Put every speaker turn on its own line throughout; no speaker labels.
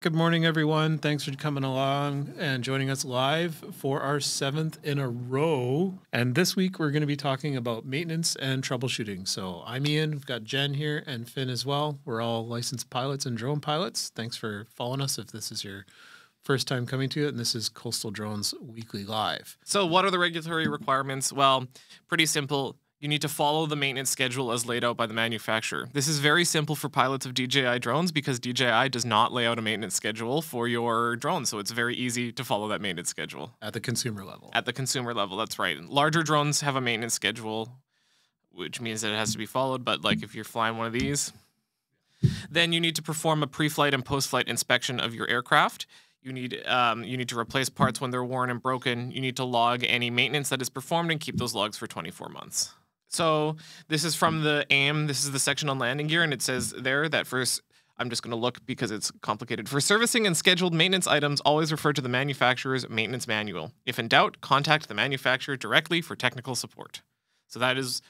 Good morning, everyone. Thanks for coming along and joining us live for our seventh in a row. And this week, we're going to be talking about maintenance and troubleshooting. So I'm Ian. We've got Jen here and Finn as well. We're all licensed pilots and drone pilots. Thanks for following us if this is your first time coming to it. And this is Coastal Drones Weekly Live.
So, what are the regulatory requirements? Well, pretty simple you need to follow the maintenance schedule as laid out by the manufacturer. This is very simple for pilots of DJI drones because DJI does not lay out a maintenance schedule for your drone. So it's very easy to follow that maintenance schedule.
At the consumer level.
At the consumer level, that's right. Larger drones have a maintenance schedule, which means that it has to be followed. But like if you're flying one of these, then you need to perform a pre-flight and post-flight inspection of your aircraft. You need um, you need to replace parts when they're worn and broken. You need to log any maintenance that is performed and keep those logs for 24 months. So this is from the AIM. This is the section on landing gear, and it says there that first. I'm just going to look because it's complicated. For servicing and scheduled maintenance items, always refer to the manufacturer's maintenance manual. If in doubt, contact the manufacturer directly for technical support. So that is,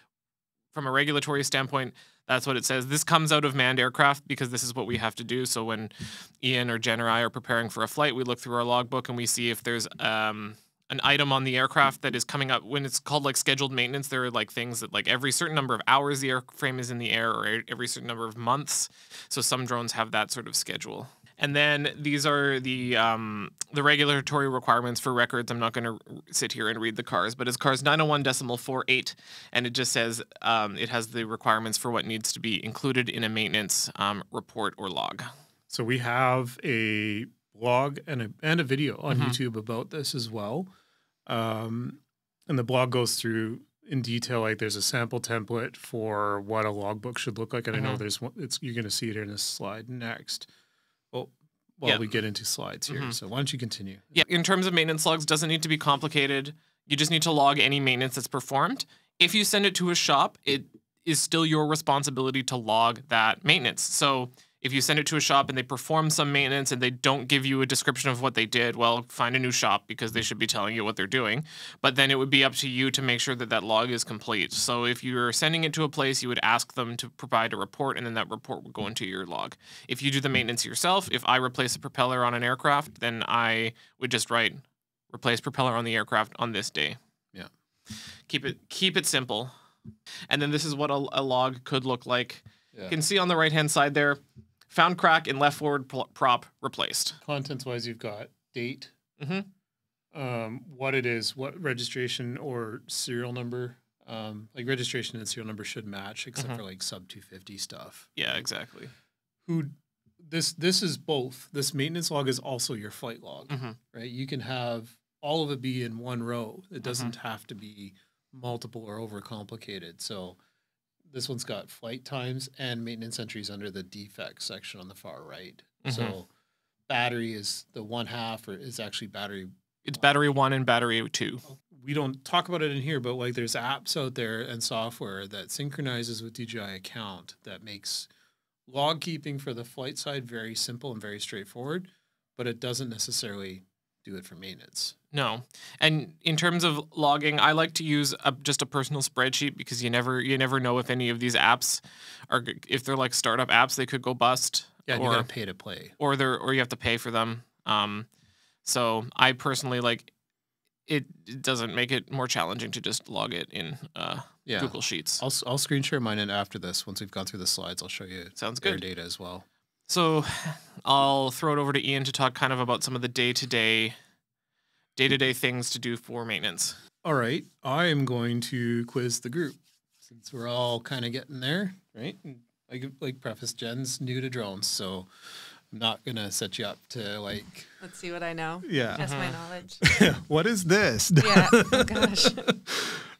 from a regulatory standpoint, that's what it says. This comes out of manned aircraft because this is what we have to do. So when Ian or Jen or I are preparing for a flight, we look through our logbook and we see if there's um, an item on the aircraft that is coming up when it's called like scheduled maintenance there are like things that like every certain number of hours the airframe is in the air or every certain number of months so some drones have that sort of schedule and then these are the um, the regulatory requirements for records. I'm not going to sit here and read the CARs, but it's CARs 901 decimal 48, and it just says um, it has the requirements for what needs to be included in a maintenance um, report or log.
So we have a blog and a and a video on mm-hmm. YouTube about this as well. Um, and the blog goes through in detail. Like there's a sample template for what a logbook should look like, and mm-hmm. I know mm-hmm. there's one. It's you're going to see it in a slide next. Well, while we get into slides here. Mm-hmm. So why don't you continue?
Yeah, in terms of maintenance logs, doesn't need to be complicated. You just need to log any maintenance that's performed. If you send it to a shop, it is still your responsibility to log that maintenance. So if you send it to a shop and they perform some maintenance and they don't give you a description of what they did, well, find a new shop because they should be telling you what they're doing. But then it would be up to you to make sure that that log is complete. So if you're sending it to a place, you would ask them to provide a report and then that report would go into your log. If you do the maintenance yourself, if I replace a propeller on an aircraft, then I would just write replace propeller on the aircraft on this day.
Yeah.
Keep it keep it simple. And then this is what a, a log could look like. Yeah. You can see on the right hand side there, Found crack in left forward prop replaced.
Contents wise, you've got date, mm-hmm. um, what it is, what registration or serial number. Um, like registration and serial number should match, except mm-hmm. for like sub 250 stuff.
Yeah, exactly.
Who this this is both. This maintenance log is also your flight log, mm-hmm. right? You can have all of it be in one row. It doesn't mm-hmm. have to be multiple or overcomplicated. So this one's got flight times and maintenance entries under the defects section on the far right. Mm-hmm. So battery is the one half, or is actually battery.
It's battery one and battery two.
We don't talk about it in here, but like there's apps out there and software that synchronizes with DJI account that makes log keeping for the flight side very simple and very straightforward, but it doesn't necessarily do it for maintenance.
No, and in terms of logging, I like to use a, just a personal spreadsheet because you never you never know if any of these apps are if they're like startup apps they could go bust.
Yeah, or, you gotta pay to play,
or they're or you have to pay for them. Um, so I personally like it, it doesn't make it more challenging to just log it in uh, yeah. Google Sheets.
I'll I'll screen share mine in after this. Once we've gone through the slides, I'll show you.
Sounds good.
Data as well.
So I'll throw it over to Ian to talk kind of about some of the day to day day to day things to do for maintenance.
All right. I am going to quiz the group since we're all kind of getting there, right? Like, like preface, Jen's new to drones, so I'm not gonna set you up to like.
Let's see what I know.
Yeah.
Test uh-huh. my knowledge.
what is this?
yeah. Oh gosh.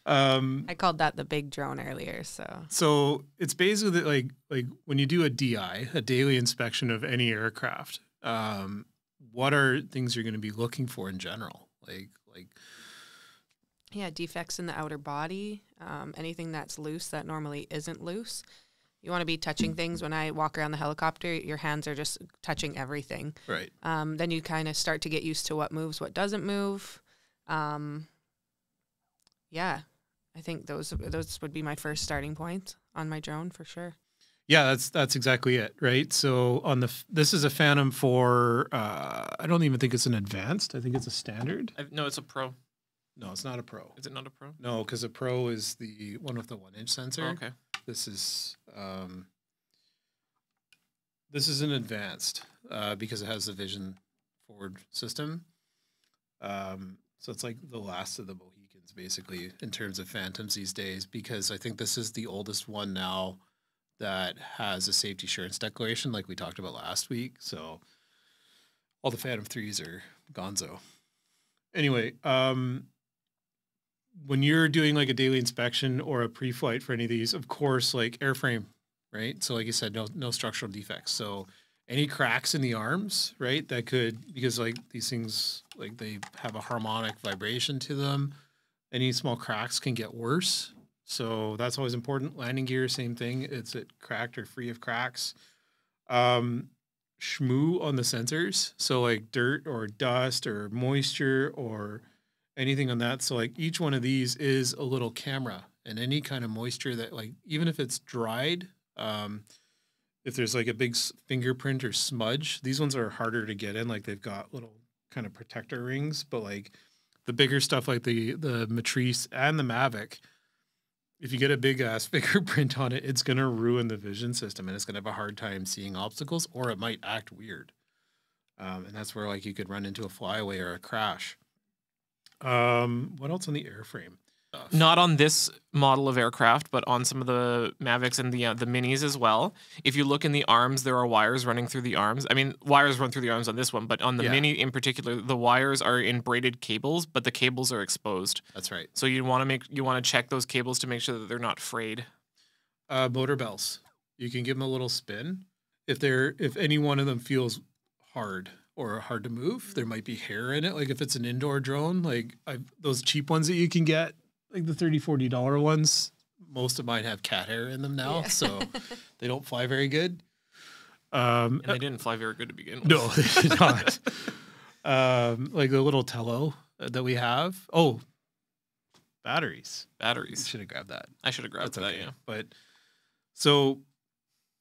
Um, I called that the big drone earlier. So.
So it's basically like like when you do a DI, a daily inspection of any aircraft. Um, what are things you're going to be looking for in general? like like
yeah defects in the outer body um, anything that's loose that normally isn't loose you want to be touching things when i walk around the helicopter your hands are just touching everything
right
um, then you kind of start to get used to what moves what doesn't move um, yeah i think those those would be my first starting point on my drone for sure
Yeah, that's that's exactly it, right? So on the this is a Phantom 4 uh, I don't even think it's an advanced. I think it's a standard.
I, no, it's a pro.
No, it's not a pro.
Is it not a pro?
No, because a pro is the one with the one inch sensor.
Oh, okay.
This is um, this is an advanced uh, because it has the vision forward system. Um, so it's like the last of the Mohicans, basically, in terms of phantoms these days. Because I think this is the oldest one now that has a safety assurance declaration, like we talked about last week. So all the Phantom threes are Gonzo. Anyway, um, when you're doing like a daily inspection or a pre-flight for any of these, of course, like airframe, right? So like you said, no no structural defects. So any cracks in the arms, right? That could because like these things like they have a harmonic vibration to them. Any small cracks can get worse. So that's always important. Landing gear, same thing. It's it cracked or free of cracks. Um, shmoo on the sensors. So like dirt or dust or moisture or anything on that. So like each one of these is a little camera, and any kind of moisture that like even if it's dried, um, if there's like a big fingerprint or smudge, these ones are harder to get in. Like they've got little kind of protector rings, but like the bigger stuff like the the Matrice and the Mavic, if you get a big ass fingerprint on it, it's gonna ruin the vision system and it's gonna have a hard time seeing obstacles, or it might act weird. Um, and that's where like you could run into a flyaway or a crash. Um, what else on the airframe? Stuff.
Not on this model of aircraft, but on some of the Mavics and the uh, the Minis as well. If you look in the arms, there are wires running through the arms. I mean, wires run through the arms on this one, but on the
Yeah.
Mini in particular, the wires are in braided cables, but the cables are exposed.
That's right.
So you want to make you want to check those cables to make sure that they're not frayed.
Uh, motor bells. You can give them a little spin. If they're if any one of them feels hard or hard to move, there might be hair in it. Like if it's an indoor drone, like I, those cheap ones that you can get, like the 30 40 dollar ones, most of mine have cat hair in them now,
Yeah.
so they don't fly very good. Um,
And they didn't fly very good to begin with.
No, they did not. um, like the little Tello that we have. Oh, batteries.
batteries.
Should have grabbed that.
I should have grabbed
That's
that.
okay.
Yeah.
But so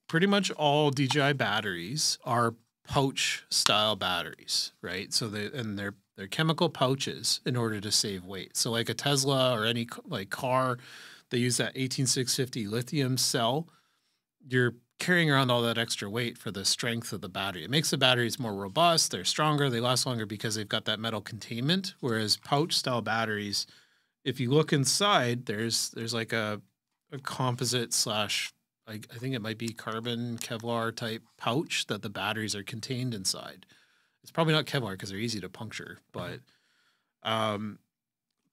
pretty much all DJI batteries are pouch style batteries, right? So they and they're they're chemical pouches in order to save weight. So like a Tesla or any like car, they use that 18650 lithium cell. You're carrying around all that extra weight for the strength of the battery. It makes the batteries more robust, they're stronger, they last longer because they've got that metal containment, whereas pouch style batteries if you look inside, there's there's like a, a composite slash I, I think it might be carbon Kevlar type pouch that the batteries are contained inside. It's probably not Kevlar because they're easy to puncture, but um,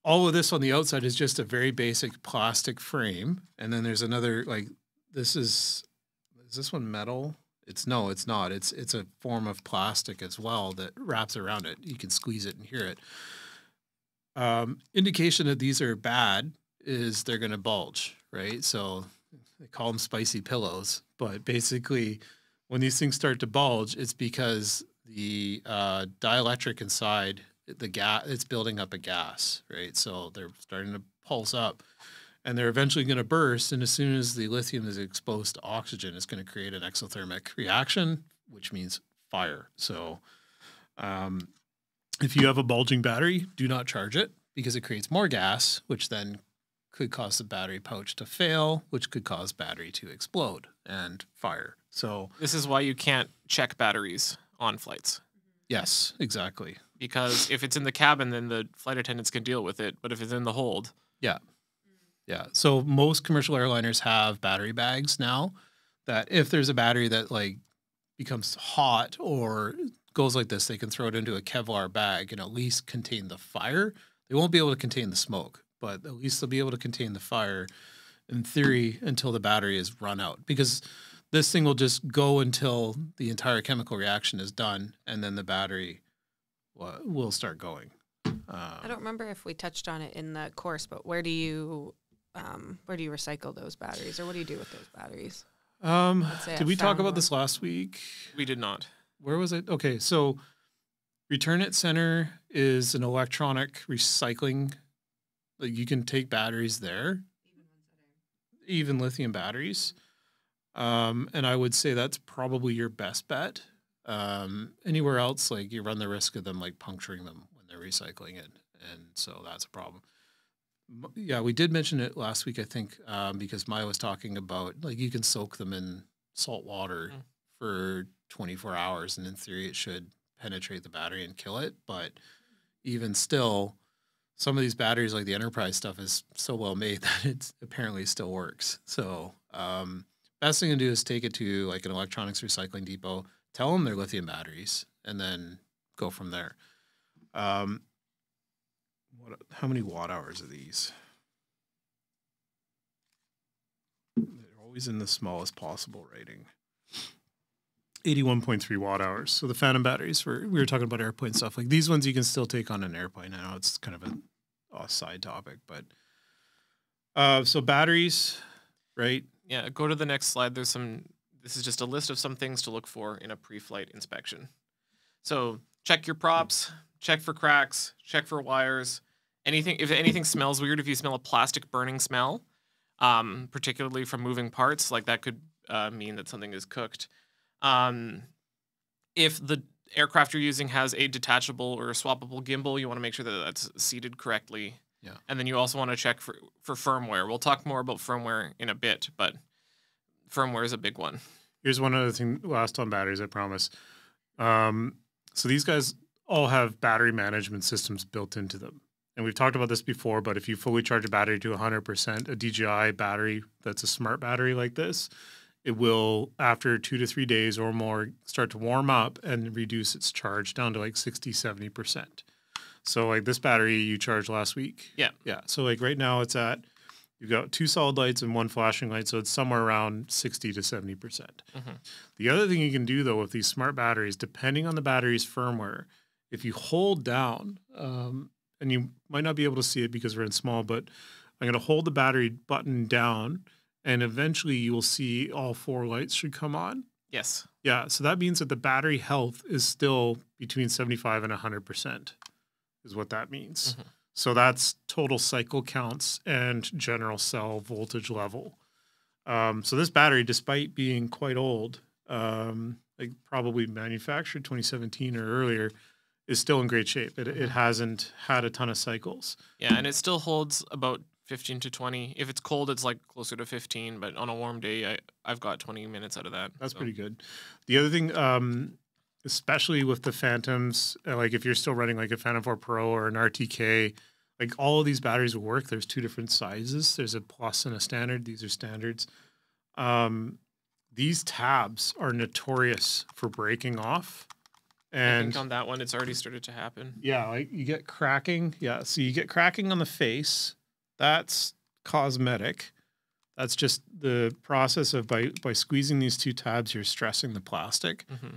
all of this on the outside is just a very basic plastic frame, and then there's another like this is is this one metal? It's no, it's not. It's it's a form of plastic as well that wraps around it. You can squeeze it and hear it um, indication that these are bad is they're going to bulge, right? So they call them spicy pillows, but basically, when these things start to bulge, it's because the uh, dielectric inside the gas it's building up a gas, right? So they're starting to pulse up, and they're eventually going to burst. And as soon as the lithium is exposed to oxygen, it's going to create an exothermic reaction, which means fire. So. Um, if you have a bulging battery, do not charge it because it creates more gas, which then could cause the battery pouch to fail, which could cause battery to explode and fire. So,
This is why you can't check batteries on flights.
yes, exactly.
Because if it's in the cabin, then the flight attendants can deal with it. But if it's in the hold,
Yeah. Yeah. So most commercial airliners have battery bags now that if there's a battery that like becomes hot or goes like this, they can throw it into a Kevlar bag and at least contain the fire. They won't be able to contain the smoke, but at least they'll be able to contain the fire in theory until the battery is run out because this thing will just go until the entire chemical reaction is done and then the battery wa- will start going.
I
Um,
don't remember if we touched on it in the course, but where do you um, where do you recycle those batteries, or what do you do with those batteries?
Um,
Let's I
did we talk about
one.
this last week?
we did not.
Where was it? Okay, so Return It Center is an electronic recycling. Like you can take batteries there, even lithium batteries. Um, and I would say that's probably your best bet. Um, anywhere else, like you run the risk of them like puncturing them when they're recycling it, and so that's a problem. Yeah, we did mention it last week, I think, um, because Maya was talking about like you can soak them in salt water
Mm.
for 24 hours, and in theory, it should penetrate the battery and kill it. But even still, some of these batteries, like the Enterprise stuff, is so well made that it apparently still works. So, um, best thing to do is take it to like an electronics recycling depot, tell them they're lithium batteries, and then go from there. Um, what? How many watt hours are these? They're always in the smallest possible rating. 81.3 watt hours. So the phantom batteries, were, we were talking about airplane stuff. Like these ones you can still take on an airplane. I know it's kind of a, a side topic, but uh, so batteries, right?
Yeah, go to the next slide. There's some. This is just a list of some things to look for in a pre-flight inspection. So check your props, check for cracks, check for wires. Anything if anything smells weird, if you smell a plastic burning smell, um, particularly from moving parts, like that could uh, mean that something is cooked. Um, if the aircraft you're using has a detachable or swappable gimbal, you want to make sure that that's seated correctly.
Yeah.
And then you also want to check for, for firmware. We'll talk more about firmware in a bit, but firmware is a big one.
Here's one other thing last on batteries, I promise. Um, so these guys all have battery management systems built into them. And we've talked about this before, but if you fully charge a battery to 100%, a DJI battery that's a smart battery like this, it will, after two to three days or more, start to warm up and reduce its charge down to like 60, 70%. So, like this battery you charged last week.
Yeah.
Yeah. So, like right now, it's at, you've got two solid lights and one flashing light. So, it's somewhere around 60 to 70%. percent
Mhm.
The other thing you can do, though, with these smart batteries, depending on the battery's firmware, if you hold down, um, and you might not be able to see it because we're in small, but I'm going to hold the battery button down, and eventually you will see all four lights should come on.
Yes.
Yeah, so that means that the battery health is still between 75 and 100%, is what that means.
Mhm.
So that's total cycle counts and general cell voltage level. Um, so this battery, despite being quite old, um, like probably manufactured 2017 or earlier, is still in great shape. It, it hasn't had a ton of cycles.
Yeah, and it still holds about 15 to 20. If it's cold, it's like closer to 15, but on a warm day, I, I've got 20 minutes out of that.
That's
so.
pretty good. The other thing, um, especially with the Phantoms, uh, like if you're still running like a Phantom 4 Pro or an RTK, like all of these batteries will work. There's two different sizes. There's a plus and a standard. These are standards. Um, these tabs are notorious for breaking off.
I
And
think on that one, it's already started to happen.
yeah, like you get cracking. Yeah, so you get cracking on the face. That's cosmetic. That's just the process of by by squeezing these two tabs, you're stressing the plastic.
hmm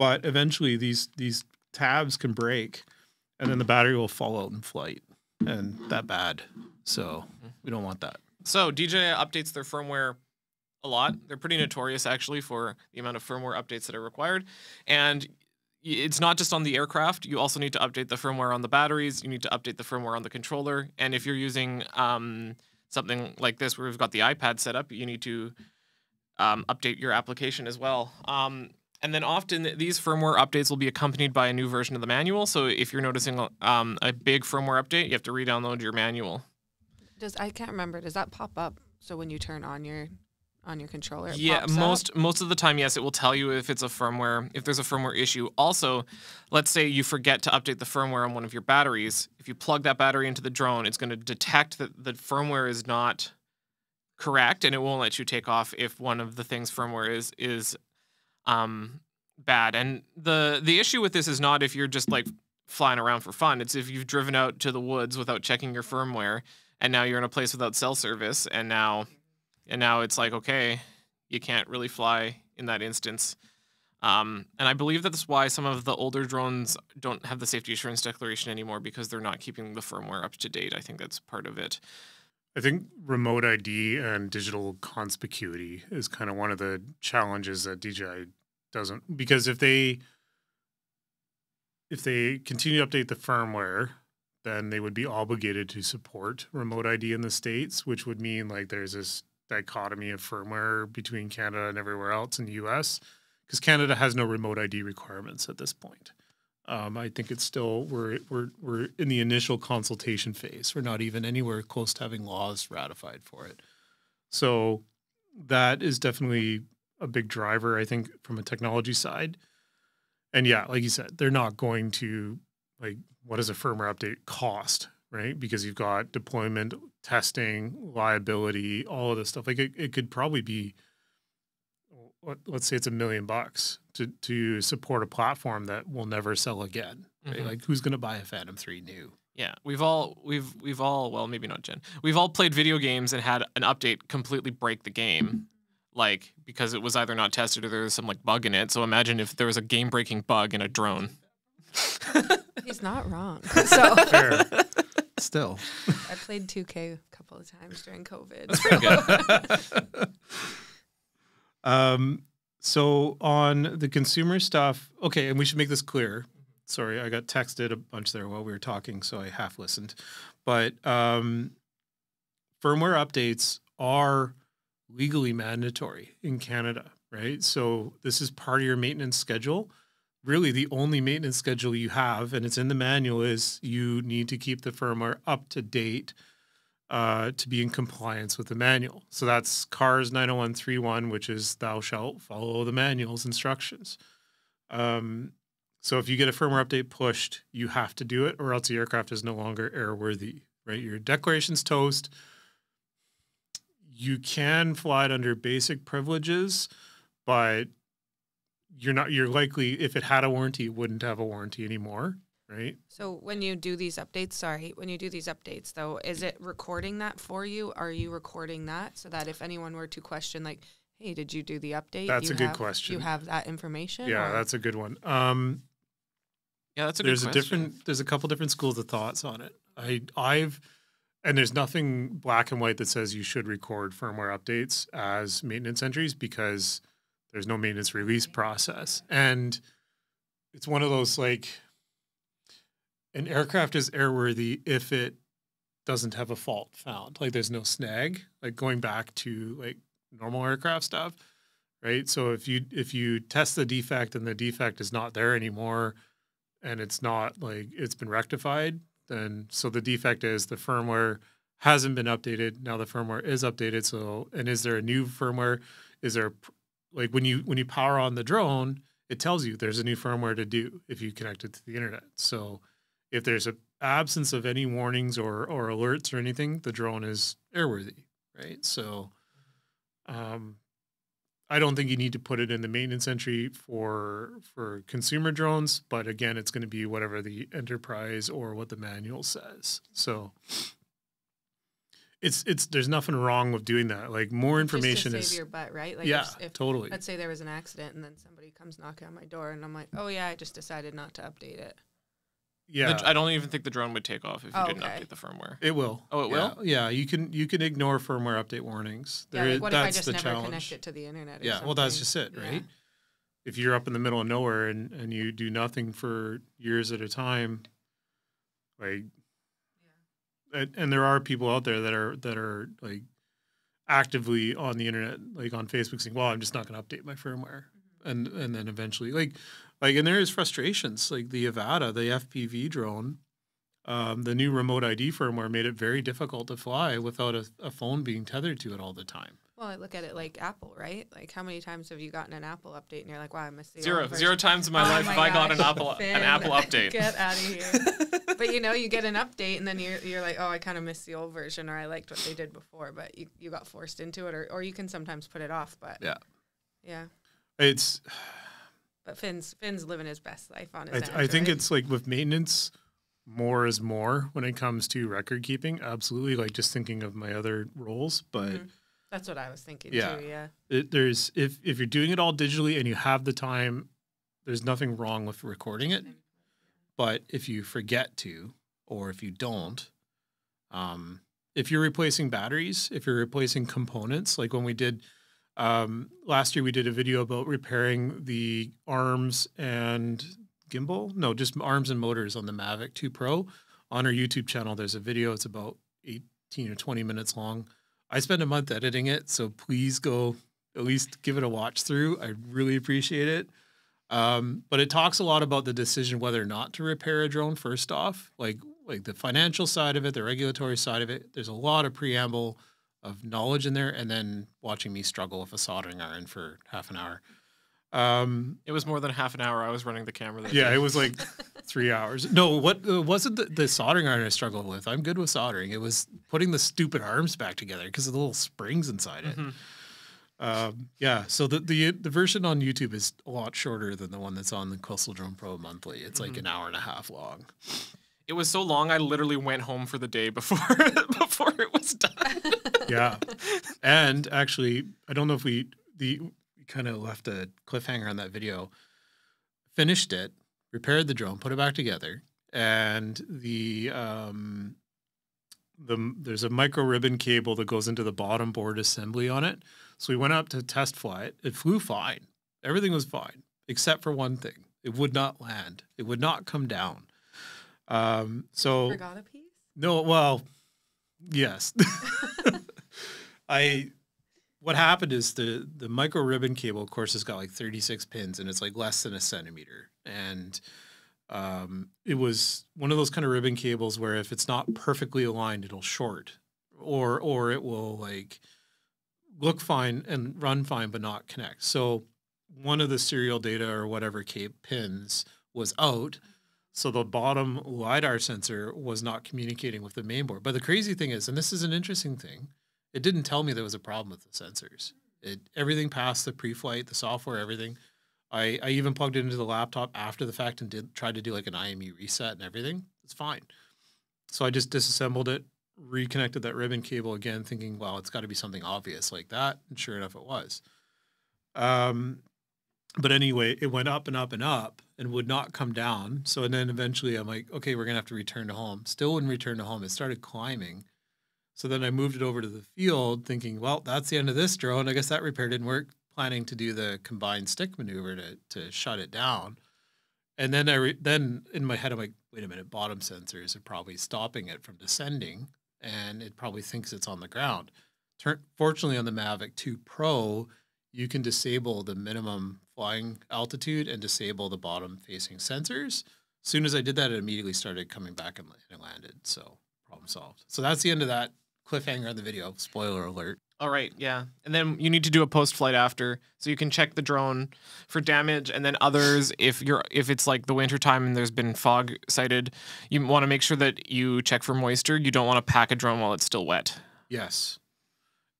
But eventually, these these tabs can break, and then the battery will fall out in flight, and that bad. So we don't want that.
So DJI updates their firmware a lot. They're pretty notorious actually for the amount of firmware updates that are required. And it's not just on the aircraft. You also need to update the firmware on the batteries. You need to update the firmware on the controller. And if you're using um, something like this, where we've got the iPad set up, you need to um, update your application as well. Um, and then often these firmware updates will be accompanied by a new version of the manual. So if you're noticing um, a big firmware update, you have to re-download your manual.
Does I can't remember. Does that pop up? So when you turn on your on your controller, it
yeah
pops up?
most most of the time yes it will tell you if it's a firmware if there's a firmware issue also let's say you forget to update the firmware on one of your batteries if you plug that battery into the drone it's going to detect that the firmware is not correct and it won't let you take off if one of the things firmware is is um bad. And the the issue with this is not if you're just like flying around for fun. It's if you've driven out to the woods without checking your firmware and now you're in a place without cell service and now and now it's like okay you can't really fly in that instance. Um, and i believe that's why some of the older drones don't have the safety assurance declaration anymore because they're not keeping the firmware up to date. I think that's part of it
I think remote ID and digital conspicuity is kind of one of the challenges that DJI doesn't because if they if they continue to update the firmware, then they would be obligated to support remote ID in the states, which would mean like there's this dichotomy of firmware between Canada and everywhere else in the US because Canada has no remote ID requirements at this point. Um, I think it's still we're we're we're in the initial consultation phase. We're not even anywhere close to having laws ratified for it. So that is definitely a big driver, I think, from a technology side. And yeah, like you said, they're not going to like what does a firmware update cost, right? Because you've got deployment, testing, liability, all of this stuff. Like it, it could probably be let's say it's a million bucks to to support a platform that will never sell again. Right?
Mhm.
Like who's going to buy a Phantom 3 new?
Yeah, we've all we've we've all well maybe not Jen. We've all played video games and had an update completely break the game, like because it was either not tested or there was some like bug in it. So imagine if there was a game breaking bug in a drone.
He's not wrong. So
Fair. Still.
I played 2K a couple of times during COVID.
That's pretty good.
Um, so on the consumer stuff, okay, and we should make this clear. Sorry, I got texted a bunch there while we were talking, so I half listened. But um, firmware updates are legally mandatory in Canada, right? So this is part of your maintenance schedule. Really, the only maintenance schedule you have, and it's in the manual, is you need to keep the firmware up to date uh, to be in compliance with the manual. So that's CARS 90131, which is thou shalt follow the manual's instructions. Um, so if you get a firmware update pushed, you have to do it, or else the aircraft is no longer airworthy. Right, your declaration's toast. You can fly it under basic privileges, but you're not. You're likely, if it had a warranty, it wouldn't have a warranty anymore. Right.
So when you do these updates, sorry, when you do these updates though, is it recording that for you? Are you recording that so that if anyone were to question like, hey, did you do the update?
That's
you
a good
have,
question.
You have that information?
Yeah,
or-
that's a good one. Um,
Yeah, that's a
there's
good
a
question.
different there's a couple different schools of thoughts on it. I I've and there's nothing black and white that says you should record firmware updates as maintenance entries because there's no maintenance release process. And it's one of those like an aircraft is airworthy if it doesn't have a fault found. Like there's no snag. Like going back to like normal aircraft stuff, right? So if you if you test the defect and the defect is not there anymore, and it's not like it's been rectified, then so the defect is the firmware hasn't been updated. Now the firmware is updated. So and is there a new firmware? Is there like when you when you power on the drone, it tells you there's a new firmware to do if you connect it to the internet. So if there's an absence of any warnings or or alerts or anything, the drone is airworthy, right? So um I don't think you need to put it in the maintenance entry for for consumer drones, but again, it's going to be whatever the enterprise or what the manual says. So it's it's there's nothing wrong with doing that. Like more information
Just to save
is
your butt, right? Like
yeah,
if, if
totally.
let's say there was an accident and then somebody comes knocking on my door and I'm like, oh yeah, I just decided not to update it.
Yeah,
The- I don't even think the drone would take off if you
Oh,
didn't
okay.
update the firmware.
it will.
Oh, it
Yeah,
will?
Yeah, you can you can ignore firmware update warnings.
Yeah, like
is-
what if I
that's
just
the
never
challenge.
connect it to the internet? Or
Yeah, well, that's just it,
Yeah.
right? If you're up in the middle of nowhere and and you do nothing for years at a time, like, and, and there are people out there that are that are like actively on the internet, like on Facebook, saying, "Well, I'm just not going to update my firmware," mm-hmm. and and then eventually, like, like, and there is frustrations. Like the Avata, the FPV drone, um, the new remote ID firmware made it very difficult to fly without a, a phone being tethered to it all the time.
Well, I look at it like Apple, right? Like how many times have you gotten an Apple update and you're like, wow, I missed the
Zero,
old
zero times in my
Oh
life
my
have I got an
gosh,
Apple an Apple update.
Get out of here. but you know, you get an update and then you're you're like, oh, I kind of missed the old version, or I liked what they did before, but you, you got forced into it, or or you can sometimes put it off. But
Yeah.
yeah.
It's
But Finn's Finn's living his best life on his.
I, th- I think it's like with maintenance, more is more when it comes to record keeping. Absolutely, like just thinking of my other roles, but
Mhm. that's what I was thinking
Yeah.
too. Yeah.
it, there's if if you're doing it all digitally and you have the time, there's nothing wrong with recording it. But if you forget to, or if you don't, um, if you're replacing batteries, if you're replacing components, like when we did um, last year, we did a video about repairing the arms and gimbal. No, just arms and motors on the Mavic 2 Pro. On our YouTube channel, there's a video. It's about 18 or 20 minutes long I spent a month editing it, so please go at least give it a watch through. I really appreciate it. Um, but it talks a lot about the decision whether or not to repair a drone. First off, like like the financial side of it, the regulatory side of it. There's a lot of preamble of knowledge in there, and then watching me struggle with a soldering iron for half an hour. Um,
It was more than half an hour I was running the camera. That
yeah,
day.
it was like three hours. No, what uh, wasn't the, the soldering iron I struggled with? I'm good with soldering. It was putting the stupid arms back together because of the little springs inside it.
Mhm.
Um, yeah, so the, the the version on YouTube is a lot shorter than the one that's on the Coastal Drone Pro monthly. It's like an hour and a half long.
It was so long I literally went home for the day before before it was done.
Yeah, and actually, I don't know if we the we kind of left a cliffhanger on that video. Finished it, repaired the drone, put it back together, and the um the there's a micro ribbon cable that goes into the bottom board assembly on it. So we went up to test fly it. It flew fine. Everything was fine except for one thing. It would not land. It would not come down. Um, so
Forgot a piece.
no, well, yes. I what happened is the the micro ribbon cable, of course, has got like 36 pins and it's like less than a centimeter. And um, it was one of those kind of ribbon cables where if it's not perfectly aligned, it'll short, or or it will like look fine and run fine but not connect. So one of the serial data or whatever cape pins was out. So the bottom LiDAR sensor was not communicating with the main board. But the crazy thing is, and this is an interesting thing, it didn't tell me there was a problem with the sensors. It everything passed the pre-flight, the software, everything. I, I even plugged it into the laptop after the fact and did tried to do like an IME reset and everything. It's fine. So I just disassembled it, reconnected that ribbon cable again, thinking, well, it's got to be something obvious like that. And sure enough, it was. Um, but anyway, it went up and up and up and would not come down. So and then eventually I'm like, okay, we're gonna have to return to home. Still wouldn't return to home. It started climbing. So then I moved it over to the field, thinking, well, that's the end of this drone. I guess that repair didn't work. Planning to do the combined stick maneuver to to shut it down. And then I re- then in my head I'm like, wait a minute, bottom sensors are probably stopping it from descending, and it probably thinks it's on the ground. Turn, fortunately, on the Mavic 2 Pro, you can disable the minimum flying altitude and disable the bottom facing sensors. As soon as I did that, it immediately started coming back and it landed. So problem solved. So that's the end of that cliffhanger on the video. Spoiler alert.
All right, yeah. And then you need to do a post flight after so you can check the drone for damage and then others if you're if it's like the winter time and there's been fog sighted, you want to make sure that you check for moisture. You don't want to pack a drone while it's still wet.
Yes.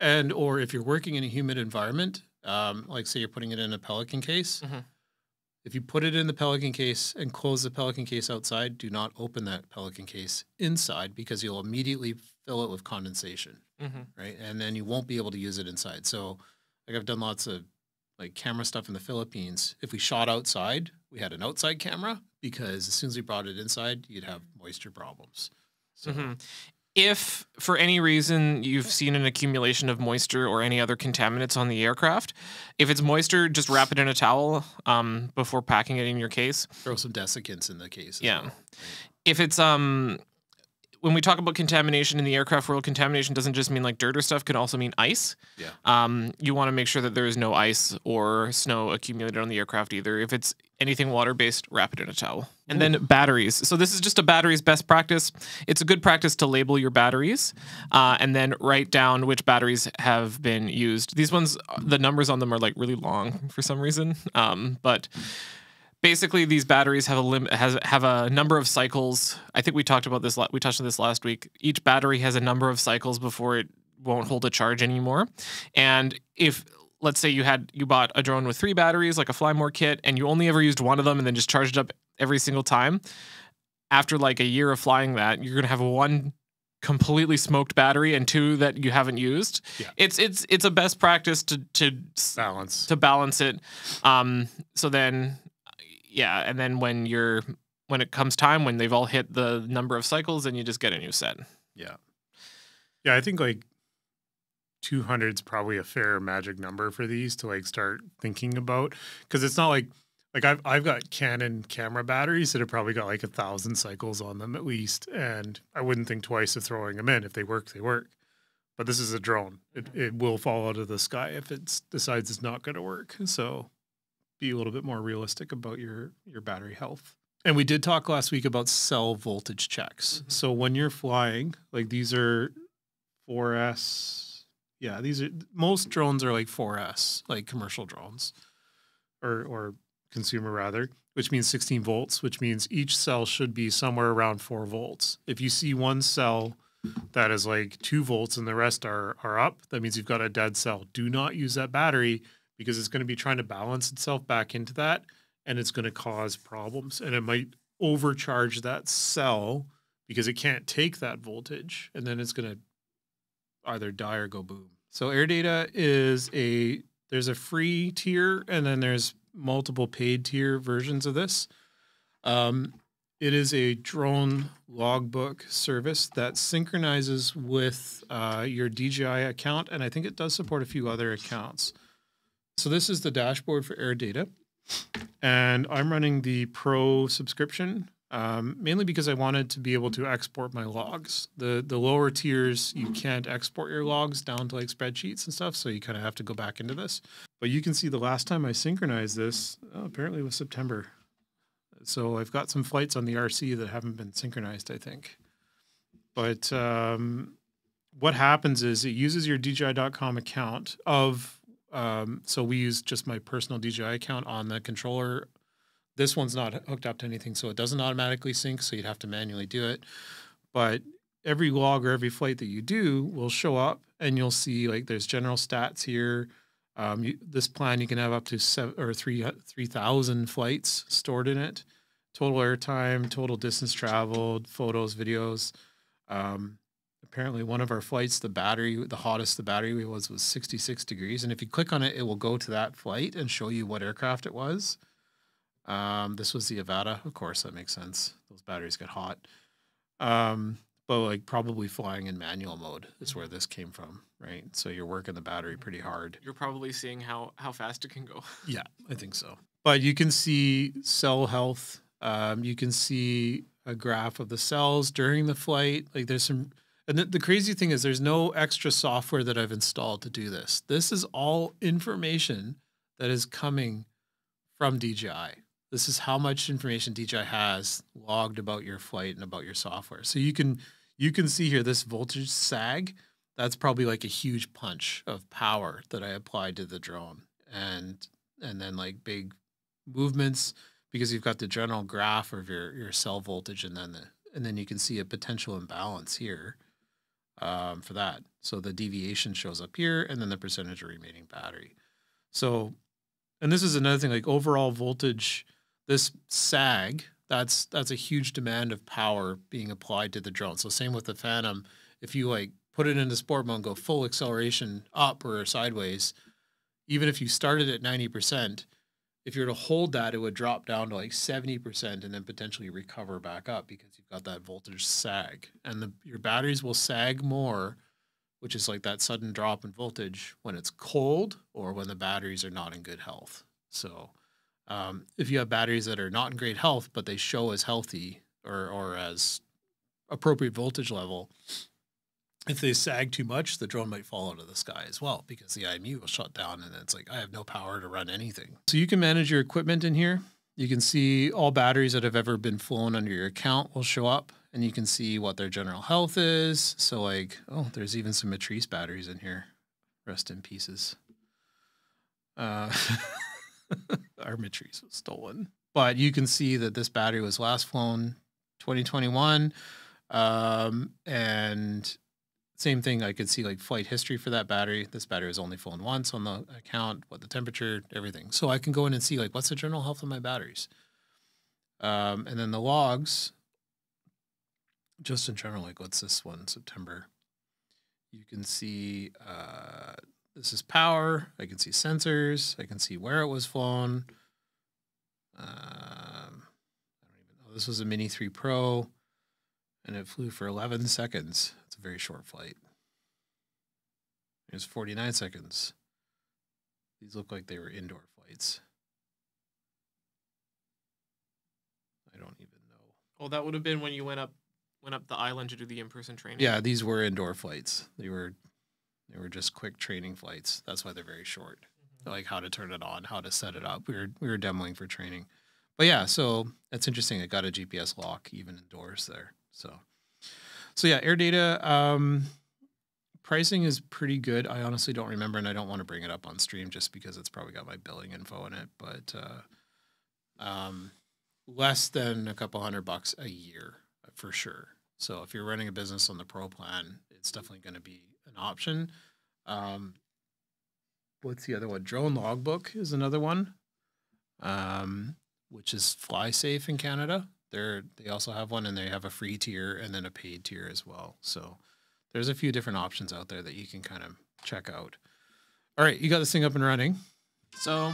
And or if you're working in a humid environment, um, like say you're putting it in a pelican case,
Mhm.
if you put it in the pelican case and close the pelican case outside, do not open that pelican case inside because you'll immediately fill it with condensation.
Mm-hmm.
right? And then you won't be able to use it inside. So, like I've done lots of like camera stuff in the Philippines. If we shot outside, we had an outside camera because as soon as we brought it inside, you'd have moisture problems. So,
Mhm. If for any reason you've seen an accumulation of moisture or any other contaminants on the aircraft, if it's moisture, just wrap it in a towel um, before packing it in your case.
throw some desiccants in the case.
Yeah.
well,
If it's um, when we talk about contamination in the aircraft world, contamination doesn't just mean like dirt or stuff; can also mean ice.
Yeah.
Um, you want to make sure that there is no ice or snow accumulated on the aircraft either. If it's anything water based, wrap it in a towel. And then batteries. So this is just a batteries best practice. It's a good practice to label your batteries, uh, and then write down which batteries have been used. These ones, the numbers on them are like really long for some reason. Um, but basically these batteries have a limit has have a number of cycles i think we talked about this we touched on this last week each battery has a number of cycles before it won't hold a charge anymore and if let's say you had you bought a drone with three batteries like a Fly More kit and you only ever used one of them and then just charged it up every single time after like a year of flying that you're going to have one completely smoked battery and two that you haven't used
Yeah.
it's it's it's a best practice to to
balance.
to balance it. Um, so then, yeah, and then when you're when it comes time when they've all hit the number of cycles, then you just get a new set.
Yeah. Yeah, I think like 200 is probably a fair magic number for these to like start thinking about because it's not like like I've I've got Canon camera batteries that have probably got like a thousand cycles on them at least, and I wouldn't think twice of throwing them in if they work, they work. but this is a drone. It it will fall out of the sky if it decides it's not going to work. So be a little bit more realistic about your your battery health. And we did talk last week about cell voltage checks.
Mhm.
So when you're flying, like these are 4S. Yeah, these are most drones are like 4S, like commercial drones or or consumer rather, which means 16 volts, which means each cell should be somewhere around 4 volts. If you see one cell that is like 2 volts and the rest are are up, that means you've got a dead cell. Do not use that battery because it's going to be trying to balance itself back into that and it's going to cause problems and it might overcharge that cell because it can't take that voltage and then it's going to either die or go boom. So AirData is a there's a free tier and then there's multiple paid tier versions of this. Um, it is a drone logbook service that synchronizes with uh, your DJI account, and I think it does support a few other accounts. So this is the dashboard for AirData, and I'm running the pro subscription um, mainly because I wanted to be able to export my logs. The the lower tiers you can't export your logs down to like spreadsheets and stuff, so you kind of have to go back into this. But you can see the last time I synchronized this oh, apparently was September. So I've got some flights on the RC that haven't been synchronized, I think. But um, what happens is it uses your DJI.com account of um, so we use just my personal DJI account on the controller this one's not hooked up to anything, so it doesn't automatically sync. So you'd have to manually do it. But every log or every flight that you do will show up, and you'll see like there's general stats here. Um, you, this plan you can have up to seven or three three thousand flights stored in it. Total airtime, total distance traveled, photos, videos. Um, apparently, one of our flights, the battery, the hottest the battery was was 66 degrees, and if you click on it, it will go to that flight and show you what aircraft it was. Um, this was the Avata, of course, that makes sense. Those batteries get hot. Um, but like probably flying in manual mode is where this came from, right? So you're working the battery pretty hard.
You're probably seeing how how fast it can go.
Yeah, I think so. But you can see cell health. Um, you can see a graph of the cells during the flight. Like there's some, and the, the crazy thing is there's no extra software that I've installed to do this. This is all information that is coming from DJI. This is how much information DJI has logged about your flight and about your software. So you can you can see here this voltage sag. That's probably like a huge punch of power that I applied to the drone, and and then like big movements because you've got the general graph of your your cell voltage, and then the and then you can see a potential imbalance here um, for that. So the deviation shows up here, and then the percentage of remaining battery. So, and this is another thing like overall voltage this sag that's that's a huge demand of power being applied to the drone so same with the phantom if you like put it into sport mode and go full acceleration up or sideways even if you started at 90% if you were to hold that it would drop down to like 70% and then potentially recover back up because you've got that voltage sag. And the, your batteries will sag more which is like that sudden drop in voltage when it's cold or when the batteries are not in good health. So um, if you have batteries that are not in great health, but they show as healthy or, or as appropriate voltage level, if they sag too much, the drone might fall out of the sky as well because the IMU will shut down and it's like, I have no power to run anything. So you can manage your equipment in here. You can see all batteries that have ever been flown under your account will show up and you can see what their general health is. So, like, oh, there's even some Matrice batteries in here. Rest in pieces. Uh, our Matrice was stolen. But you can see that this battery was last flown 2021. Um, and same thing, I could see like flight history for that battery. This battery is only flown once on the account, what the temperature, everything. So I can go in and see like what's the general health of my batteries. Um, and then the logs, just in general, like what's this one, September? You can see uh, this is power. I can see sensors. I can see where it was flown. Um, I don't even know. This was a Mini 3 Pro, and it flew for 11 seconds. A very short flight. It was 49 seconds. These look like they were indoor flights. I don't even know.
Oh, that would have been when you went up went up the island to do the in person training.
Yeah, these were indoor flights. They were They were just quick training flights. That's why they're very short. Mm-hmm. Like how to turn it on, how to set it up. We were we were demoing for training. But yeah, so that's interesting. It got a GPS lock even indoors there. So so yeah, AirData um pricing is pretty good. I honestly don't remember and I don't want to bring it up on stream just because it's probably got my billing info in it, but uh um less than a couple hundred bucks a year for sure. So if you're running a business on the pro plan, it's definitely going to be an option. Um, what's the other one? Drone Logbook is another one, um, which is Fly Safe in Canada. They're they also have one, and they have a free tier and then a paid tier as well. So there's a few different options out there that you can kind of check out. All right, you got this thing up and running.
So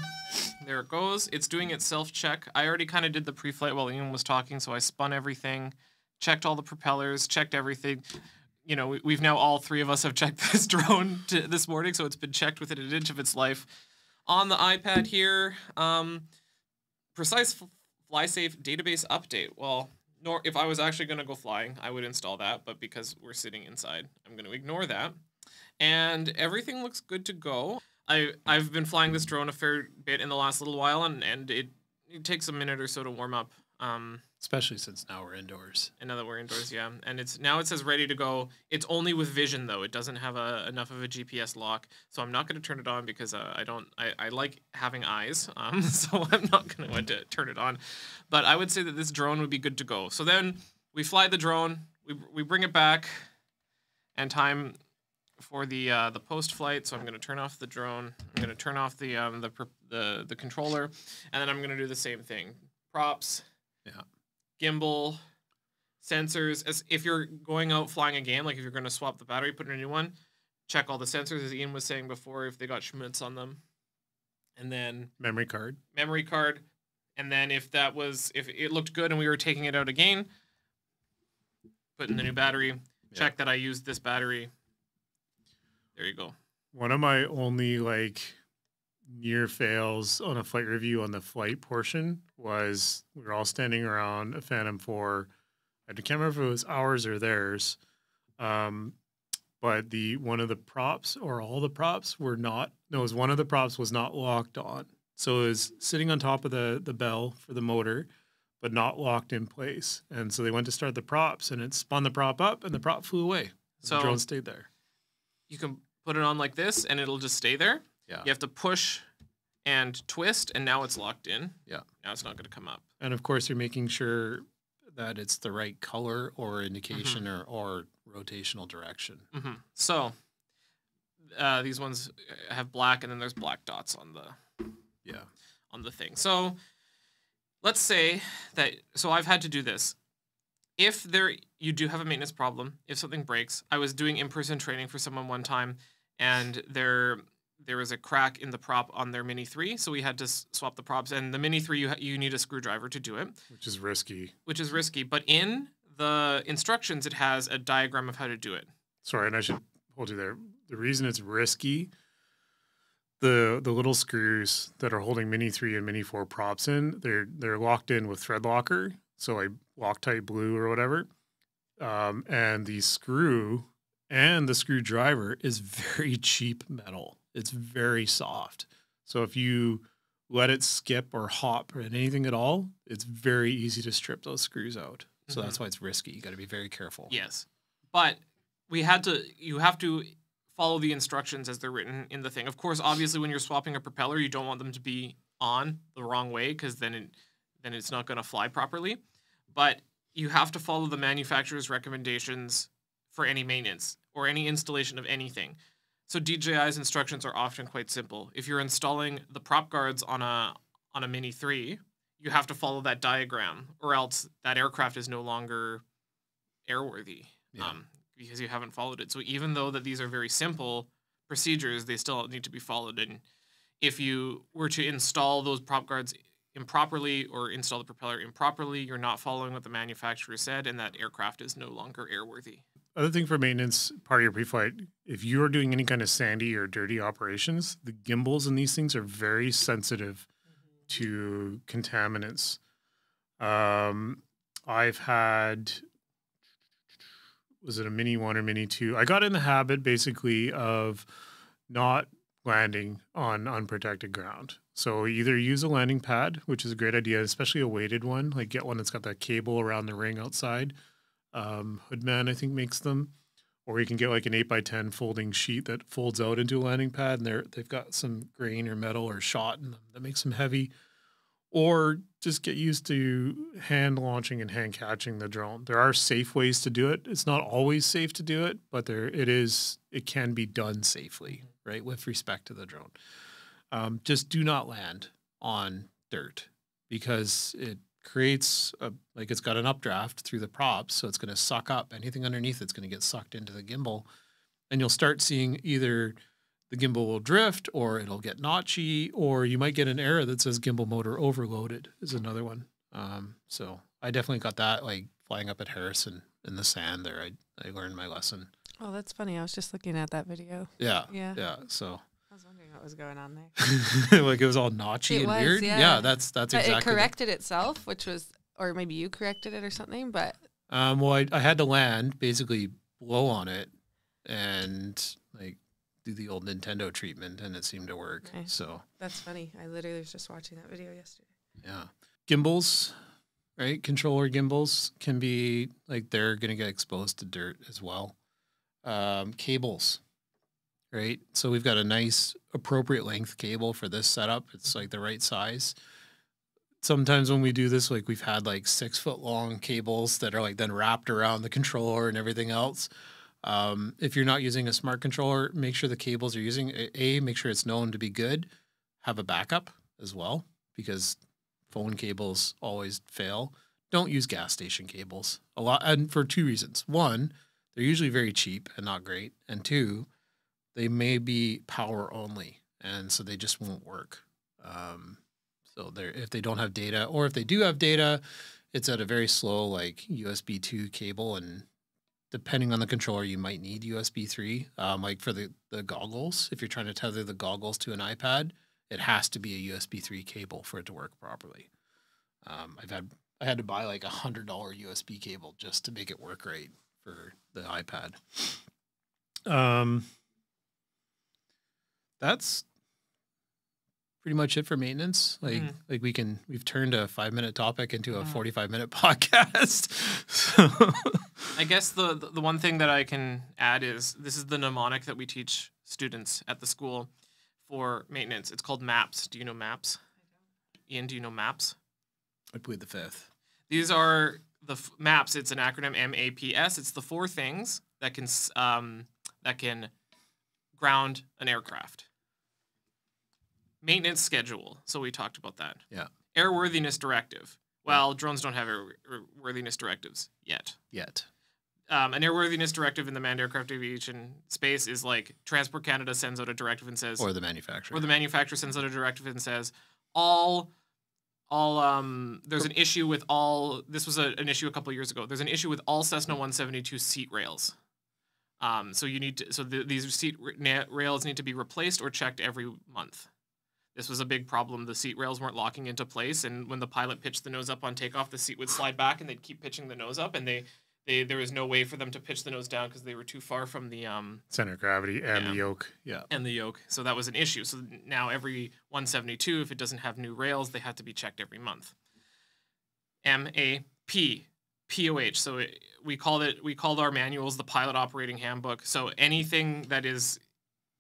there it goes. It's doing its self check. I already kind of did the pre flight while Ian was talking, so I spun everything, checked all the propellers, checked everything. You know, we- we've now all three of us have checked this drone to, this morning, so it's been checked within an inch of its life. On the iPad here, um, precise f- fly safe database update. Well, nor if I was actually going to go flying, I would install that, but because we're sitting inside, I'm going to ignore that. And everything looks good to go. I I've been flying this drone a fair bit in the last little while, and and it, it takes a minute or so to warm up. Um,
Especially since now we're indoors.
and now that we're indoors, yeah, and it's now it says ready to go. It's only with vision though; it doesn't have a enough of a GPS lock, so I'm not going to turn it on because uh, I don't. I, I like having eyes, um, so I'm not going to turn it on. But I would say that this drone would be good to go. So then we fly the drone, we we bring it back, and time for the uh, the post flight. So I'm going to turn off the drone. I'm going to turn off the um the the the controller, and then I'm going to do the same thing. Props.
Yeah.
Gimbal. Sensors. As if you're going out flying a game, like if you're going to swap the battery, put in a new one, check all the sensors, as Ian was saying before, if they got schmutz on them, and then
Memory card.
memory card, and then if that was if it looked good and we were taking it out again, put in the new battery. Check that I used this battery. There you go.
One of my only like near fails on a flight review on the flight portion was we were all standing around a Phantom 4. I can't remember if it was ours or theirs. Um, but the one of the props or all the props were not no, it was one of the props was not locked on. So it was sitting on top of the the bell for the motor, but not locked in place. And so they went to start the props and it spun the prop up and the prop flew away.
So-
the drone stayed there.
You can put it on like this, and it'll just stay there.
Yeah.
You have to push and twist, and now it's locked in.
Yeah.
Now it's not going to come up.
And of course, you're making sure that it's the right color or indication or, or rotational direction.
hmm So uh, these ones have black, and then there's black dots on the
Yeah.
on the thing. So let's say that so I've had to do this. If there you do have a maintenance problem, if something breaks, I was doing in-person training for someone one time and there there was a crack in the prop on their Mini 3, so we had to swap the props and the Mini 3 you ha- you need a screwdriver to do it,
Which is risky.
which is risky, but in the instructions it has a diagram of how to do it.
Sorry, and I should hold you there. The reason it's risky, the the little screws that are holding Mini three and Mini four props in, they're they're locked in with thread locker, so like Loctite blue or whatever. Um, and the screw and the screwdriver is very cheap metal. It's very soft. So if you let it skip or hop or anything at all, it's very easy to strip those screws out. So that's mm-hmm. why it's risky. You got to be very careful.
Yes. But we had to you have to follow the instructions as they're written in the thing. Of course, obviously when you're swapping a propeller, you don't want them to be on the wrong way cuz then it then it's not going to fly properly. But you have to follow the manufacturer's recommendations for any maintenance or any installation of anything. So DJI's instructions are often quite simple. If you're installing the prop guards on a on a Mini 3, you have to follow that diagram or else that aircraft is no longer airworthy
Yeah.
um, because you haven't followed it. So even though that these are very simple procedures, they still need to be followed. And if you were to install those prop guards improperly or install the propeller improperly, you're not following what the manufacturer said, and that aircraft is no longer airworthy.
Other thing for maintenance, part of your pre-flight, if you are doing any kind of sandy or dirty operations, the gimbals in these things are very sensitive to contaminants. Um, I've had was it a mini one or mini two? I got in the habit basically of not landing on unprotected ground. So either use a landing pad, which is a great idea, especially a weighted one. Like get one that's got that cable around the ring outside. Um, Hoodman, I think, makes them. Or you can get like an eight by ten folding sheet that folds out into a landing pad, and they're they've got some grain or metal or shot in them that makes them heavy. Or just get used to hand launching and hand catching the drone. There are safe ways to do it. It's not always safe to do it, but there it is. It can be done safely, right, with respect to the drone. Um, just do not land on dirt because it creates a, like it's got an updraft through the props, so it's going to suck up anything underneath. It's going to get sucked into the gimbal, and you'll start seeing either the gimbal will drift or it'll get notchy, or you might get an error that says gimbal motor overloaded. Is another one. Um, so I definitely got that like flying up at Harrison in the sand there. I I learned my lesson.
Oh, that's funny. I was just looking at that video.
Yeah,
Yeah.
yeah. So
I was wondering what was going on there.
like it was all notchy
It
and
was,
weird.
yeah.
that's that's
But
exactly.
it corrected itself, which was, or maybe you corrected it or something. But
Um, well, I, I had to land, basically blow on it, and like do the old Nintendo treatment, and it seemed to work.
Nice.
So
that's funny. I literally was just watching that video yesterday.
yeah, gimbals, right? Controller gimbals can be like they're gonna get exposed to dirt as well. Um, cables, right? So we've got a nice appropriate length cable for this setup. It's like the right size. Sometimes when we do this, like we've had like six foot long cables that are like then wrapped around the controller and everything else. Um, if you're not using a smart controller, make sure the cables you're using a a, make sure it's known to be good. Have a backup as well because phone cables always fail. Don't use gas station cables a lot, and for two reasons. One, they're usually very cheap and not great, and two, they may be power only, and so they just won't work. Um, so they're if they don't have data, or if they do have data, it's at a very slow like USB two cable, and depending on the controller, you might need USB three. Um, like for the the goggles, if you're trying to tether the goggles to an iPad, it has to be a USB three cable for it to work properly. Um, I've had I had to buy like a hundred dollar USB cable just to make it work right for the iPad. Um, that's pretty much it for maintenance. Like
Mhm.
like we can we've turned a five minute topic into a
Mhm.
forty five minute podcast. So,
I guess the, the one thing that I can add is this is the mnemonic that we teach students at the school for maintenance. It's called MAPS. Do you know MAPS? Ian, do you know MAPS?
I plead the fifth.
These are the f- MAPS. It's an acronym M A P S. It's the four things that can um, that can ground an aircraft. Maintenance schedule. So we talked about that.
Yeah.
Airworthiness directive. Well, drones don't have airworthiness directives yet.
Yet.
um, an airworthiness directive in the manned aircraft aviation space is like Transport Canada sends out a directive and says,
Or the manufacturer.
or the manufacturer sends out a directive and says, all, all, um, there's an issue with all. This was a, an issue a couple years ago. There's an issue with all Cessna 172 seat rails. Um, so you need to, so the, these seat rails need to be replaced or checked every month. This was a big problem. The seat rails weren't locking into place, and when the pilot pitched the nose up on takeoff, the seat would slide back, and they'd keep pitching the nose up, and they they there was no way for them to pitch the nose down because they were too far from the um
Center of gravity and
Yeah.
the yoke. Yeah.
and the yoke. So that was an issue. So now every 172, if it doesn't have new rails, they have to be checked every month. M A P P O H. So it, we called it we called our manuals the pilot operating handbook. So anything that is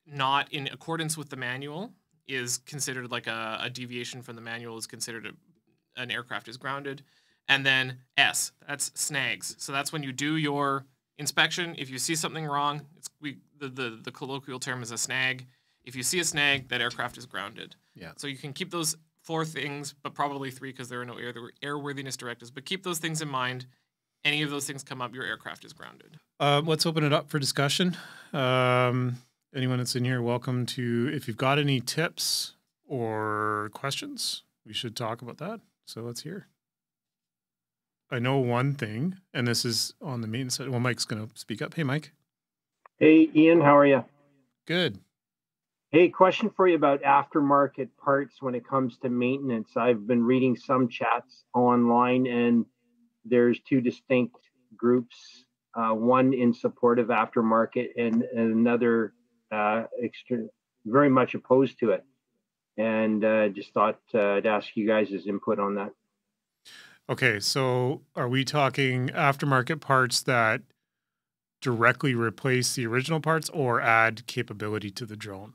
not in accordance with the manual is considered like a, a deviation from the manual is considered a, an aircraft is grounded. And then S, that's snags. So that's when you do your inspection. If you see something wrong, it's we the, the, the colloquial term is a snag. If you see a snag, that aircraft is grounded.
Yeah.
So you can keep those four things, but probably three because there are no air, airworthiness directives. But keep those things in mind. Any of those things come up, your aircraft is grounded.
Um, let's open it up for discussion. Um, anyone that's in here, welcome to. If you've got any tips or questions, we should talk about that. So let's hear. I know one thing, and this is on the maintenance side. Well, Mike's going to speak up. Hey, Mike.
Hey, Ian, how are you?
Good.
Hey, question for you about aftermarket parts when it comes to maintenance. I've been reading some chats online, and there's two distinct groups uh, one in support of aftermarket and, and another uh, extre- very much opposed to it. And uh, just thought uh, I'd ask you guys' input on that.
Okay, so are we talking aftermarket parts that directly replace the original parts or add capability to the drone?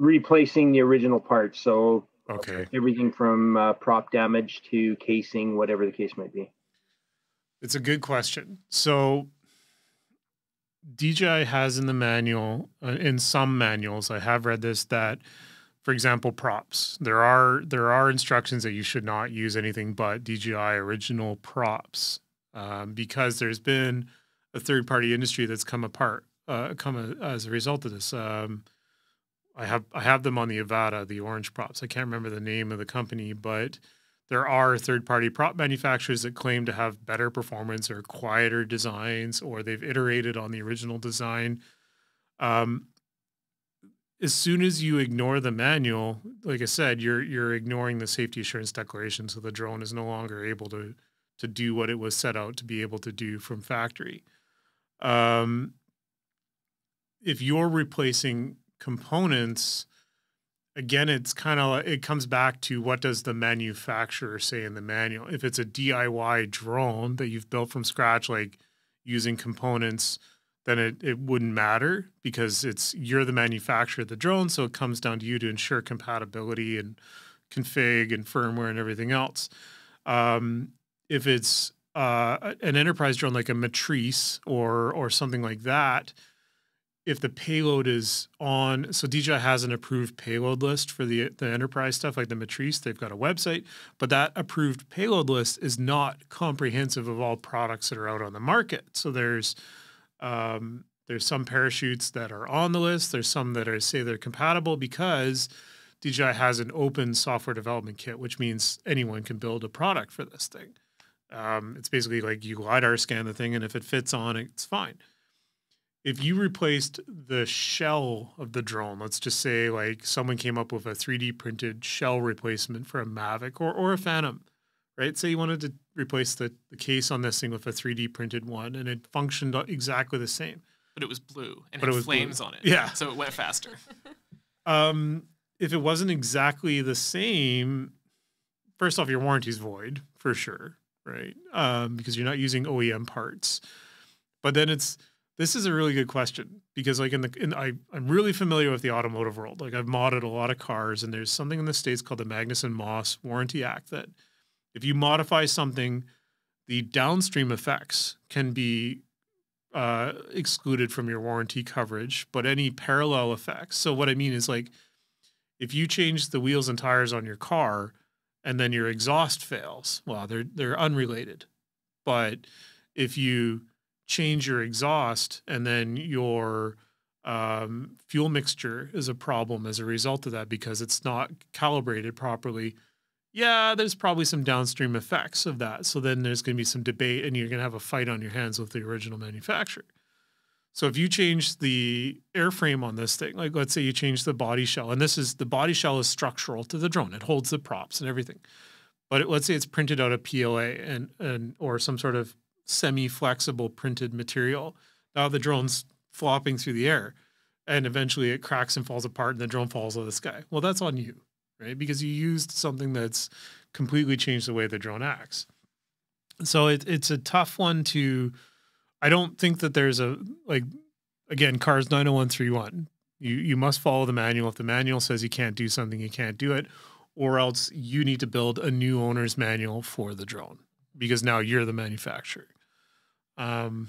Replacing the original parts. So
Okay.
everything from uh, prop damage to casing, whatever the case might be.
It's a good question. So DJI has in the manual, uh, in some manuals, I have read this that, for example, props. There are there are instructions that you should not use anything but DJI original props um, because there's been a third party industry that's come apart, uh, come a, as a result of this. Um, I have I have them on the Avata, the orange props. I can't remember the name of the company, but there are third party prop manufacturers that claim to have better performance or quieter designs, or they've iterated on the original design. Um, as soon as you ignore the manual, like I said, you're you're ignoring the safety assurance declaration, so the drone is no longer able to to do what it was set out to be able to do from factory. Um, if you're replacing components, again, it's kind of it comes back to what does the manufacturer say in the manual. If it's a DIY drone that you've built from scratch, like using components, then it, it wouldn't matter because it's you're the manufacturer of the drone, so it comes down to you to ensure compatibility and config and firmware and everything else. Um, if it's uh, an enterprise drone like a Matrice or or something like that, if the payload is on, so DJI has an approved payload list for the the enterprise stuff like the Matrice. They've got a website, but that approved payload list is not comprehensive of all products that are out on the market. So there's um, there's some parachutes that are on the list. There's some that are say they're compatible because DJI has an open software development kit, which means anyone can build a product for this thing. Um, it's basically like you lidar scan the thing, and if it fits on, it's fine. If you replaced the shell of the drone, let's just say like someone came up with a 3D printed shell replacement for a Mavic or or a Phantom, right? Say you wanted to replace the, the case on this thing with a 3D printed one, and it functioned exactly the same.
But it was blue and
But
had
it was blue.
flames on it.
Yeah.
So it went faster.
Um, if it wasn't exactly the same, first off, your warranty's void for sure, right? Um, because you're not using OEM parts. But then it's this is a really good question because like in the in, I I'm really familiar with the automotive world. Like I've modded a lot of cars, and there's something in the states called the Magnuson Moss Warranty Act that if you modify something, the downstream effects can be uh, excluded from your warranty coverage, but any parallel effects. So what I mean is like if you change the wheels and tires on your car and then your exhaust fails, well, they're they're unrelated. But if you change your exhaust and then your um, fuel mixture is a problem as a result of that because it's not calibrated properly. Yeah, there's probably some downstream effects of that. So then there's going to be some debate and you're going to have a fight on your hands with the original manufacturer. So if you change the airframe on this thing, like let's say you change the body shell, and this is the body shell is structural to the drone, it holds the props and everything. But it, let's say it's printed out of PLA and and or some sort of semi-flexible printed material. Now the drone's flopping through the air, and eventually it cracks and falls apart, and the drone falls out of the sky. Well, that's on you, right? Because you used something that's completely changed the way the drone acts. So it, it's a tough one to. I don't think that there's a like again CARs 90131. You you must follow the manual. If the manual says you can't do something, you can't do it, or else you need to build a new owner's manual for the drone because now you're the manufacturer. Um,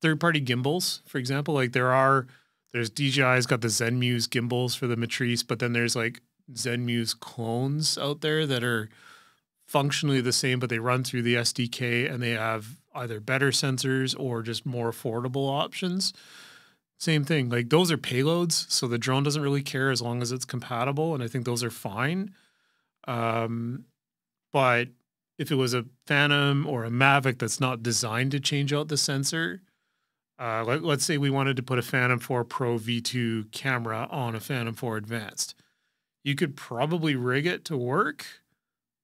third party gimbals, for example, like there are there's DJI's got the ZenMuse gimbals for the Matrice, but then there's like ZenMuse clones out there that are functionally the same, but they run through the SDK and they have either better sensors or just more affordable options. Same thing, like those are payloads, so the drone doesn't really care as long as it's compatible, and I think those are fine. Um, but if it was a Phantom or a Mavic that's not designed to change out the sensor, uh, let, let's say we wanted to put a Phantom 4 Pro V2 camera on a Phantom 4 Advanced, you could probably rig it to work,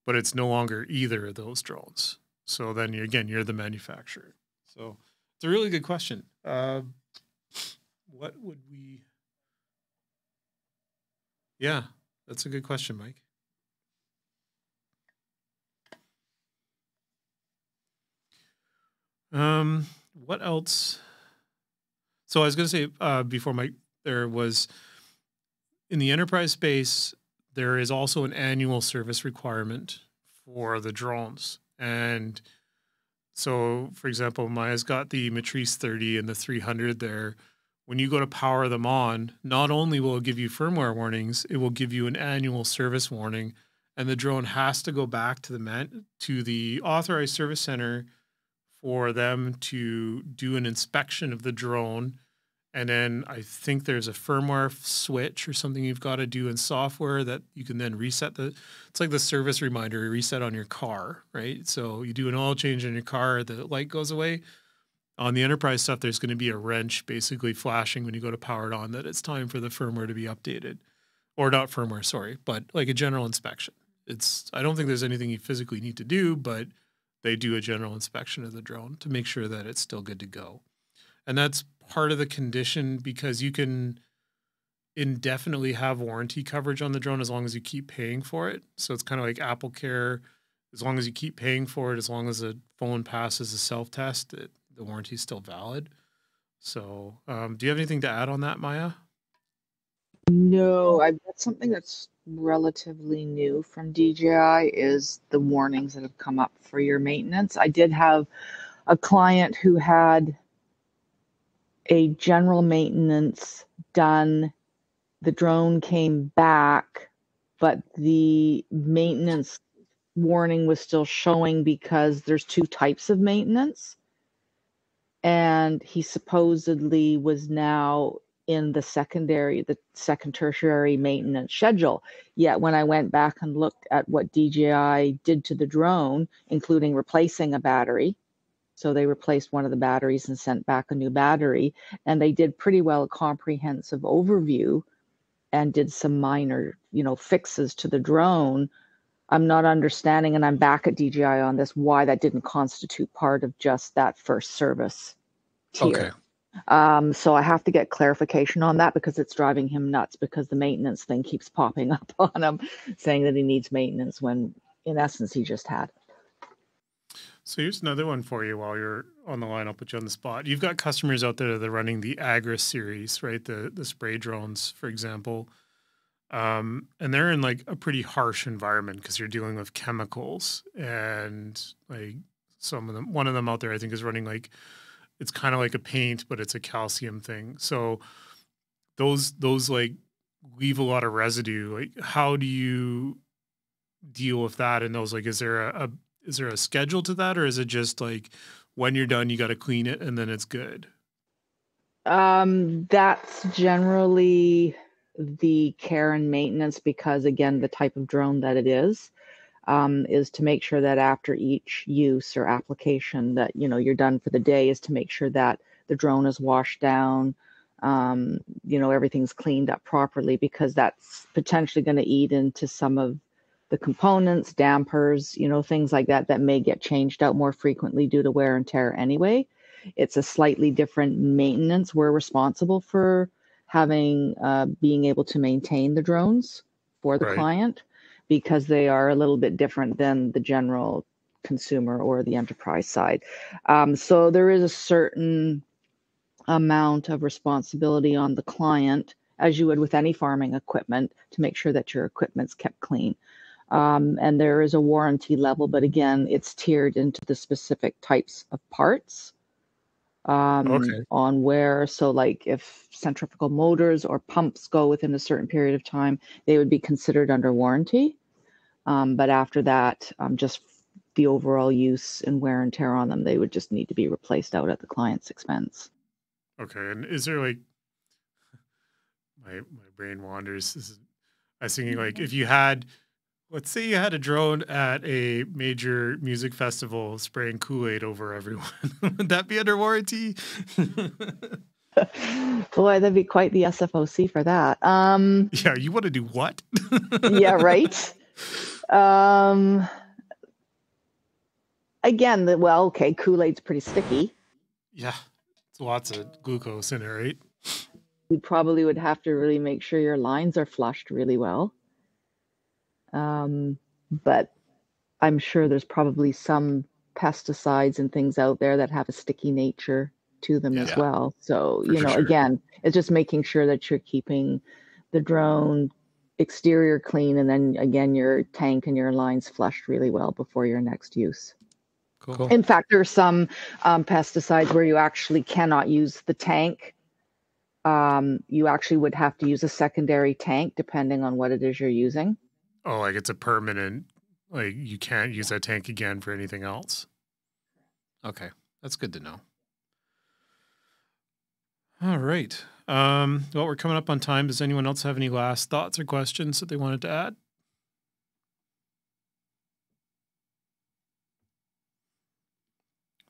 but it's no longer either of those drones. So then, you again, you're the manufacturer. So it's a really good question. Uh, what would we? Yeah, that's a good question, Mike. Um, what else? So I was going to say uh, before Mike, there was in the enterprise space, there is also an annual service requirement for the drones. And so, for example, Maya's got the Matrice 30 and the 300 there. When you go to power them on, not only will it give you firmware warnings, it will give you an annual service warning. And the drone has to go back to the man to the authorized service center for them to do an inspection of the drone and then I think there's a firmware switch or something you've got to do in software that you can then reset the. It's like the service reminder reset on your car, right? So you do an oil change in your car, the light goes away. On the enterprise stuff, there's going to be a wrench basically flashing when you go to power it on that it's time for the firmware to be updated, or not firmware, sorry, but like a general inspection. It's I don't think there's anything you physically need to do, but they do a general inspection of the drone to make sure that it's still good to go, and that's part of the condition because you can indefinitely have warranty coverage on the drone as long as you keep paying for it. So it's kind of like Apple Care. As long as you keep paying for it, as long as the phone passes a self test, the warranty is still valid. So, um, do you have anything to add on that, Maya?
No, I, that's something that's relatively new from DJI is the warnings that have come up for your maintenance. I did have a client who had a general maintenance done. The drone came back, but the maintenance warning was still showing because there's two types of maintenance. And he supposedly was now in the secondary, the second tertiary maintenance schedule. Yet when I went back and looked at what DJI did to the drone, including replacing a battery, so they replaced one of the batteries and sent back a new battery. And they did pretty well a comprehensive overview and did some minor, you know, fixes to the drone. I'm not understanding, and I'm back at DJI on this, why that didn't constitute part of just that first service tier. Okay. Um, so I have to get clarification on that because it's driving him nuts because the maintenance thing keeps popping up on him saying that he needs maintenance when in essence he just had.
So here's another one for you while you're on the line. I'll put you on the spot. You've got customers out there that are running the Agras series, right? The the spray drones, for example. Um, and they're in like a pretty harsh environment because you're dealing with chemicals and like some of them one of them out there I think is running like it's kind of like a paint, but it's a calcium thing. So those those like leave a lot of residue. Like how do you deal with that? And those like is there a, a is there a schedule to that or is it just like when you're done you got to clean it and then it's good
um that's generally the care and maintenance because again the type of drone that it is um, is to make sure that after each use or application that you know you're done for the day is to make sure that the drone is washed down um, you know everything's cleaned up properly because that's potentially going to eat into some of the components, dampers, you know, things like that that may get changed out more frequently due to wear and tear anyway. It's a slightly different maintenance. We're responsible for having uh, being able to maintain the drones for the right. client because they are a little bit different than the general consumer or the enterprise side. Um, so there is a certain amount of responsibility on the client, as you would with any farming equipment, to make sure that your equipment's kept clean um, and there is a warranty level, but again, it's tiered into the specific types of parts um, okay. on where. So, like if centrifugal motors or pumps go within a certain period of time, they would be considered under warranty. Um, but after that, um, just the overall use and wear and tear on them, they would just need to be replaced out at the client's expense.
Okay, and is there like my my brain wanders? Is, I was thinking like if you had Let's say you had a drone at a major music festival spraying Kool Aid over everyone. Would that be under warranty?
Boy, that'd be quite the SFOC for that. Um,
yeah, you want to do what?
yeah, right. Um, again, the, well, okay, Kool Aid's pretty sticky.
Yeah, it's lots of glucose in it, right?
You probably would have to really make sure your lines are flushed really well. Um, but I'm sure there's probably some pesticides and things out there that have a sticky nature to them as well. So,
For
you know,
sure.
again, it's just making sure that you're keeping the drone exterior clean and then again your tank and your lines flushed really well before your next use.
Cool.
In fact, there are some um, pesticides where you actually cannot use the tank. Um, you actually would have to use a secondary tank depending on what it is you're using.
Oh, like it's a permanent. Like you can't use that tank again for anything else. Okay, that's good to know. All right. Um, well, we're coming up on time. Does anyone else have any last thoughts or questions that they wanted to add?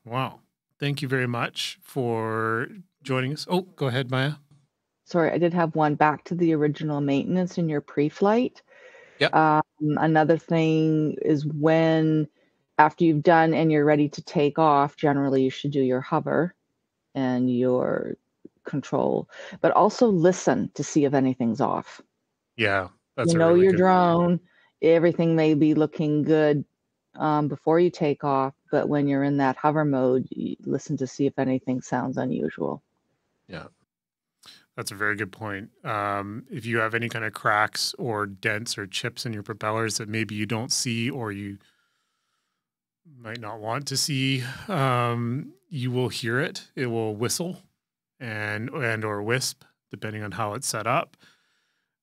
Wow. Thank you very much for joining us. Oh, go ahead, Maya.
Sorry, I did have one back to the original maintenance in your pre-flight.
Yep.
Um, another thing is when after you've done and you're ready to take off, generally you should do your hover and your control, but also listen to see if anything's off.
Yeah, that's
you know
really
your drone, everything may be looking good um, before you take off, but when you're in that hover mode, you listen to see if anything sounds unusual.
That's a very good point. Um, if you have any kind of cracks or dents or chips in your propellers that maybe you don't see or you might not want to see, um, you will hear it. It will whistle and and or wisp, depending on how it's set up.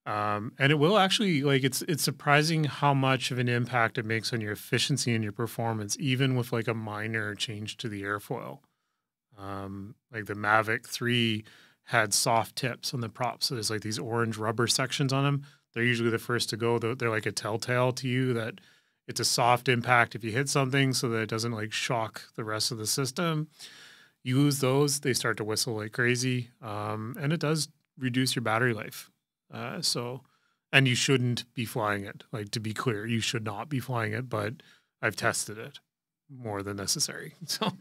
Um, and it will actually like it's it's surprising how much of an impact it makes on your efficiency and your performance, even with like a minor change to the airfoil. Um, like the Mavic Three had soft tips on the props. So there's like these orange rubber sections on them. They're usually the first to go. They're, they're like a telltale to you that it's a soft impact if you hit something so that it doesn't like shock the rest of the system. You lose those, they start to whistle like crazy. Um, and it does reduce your battery life. Uh, so, and you shouldn't be flying it. Like to be clear, you should not be flying it, but I've tested it more than necessary. So,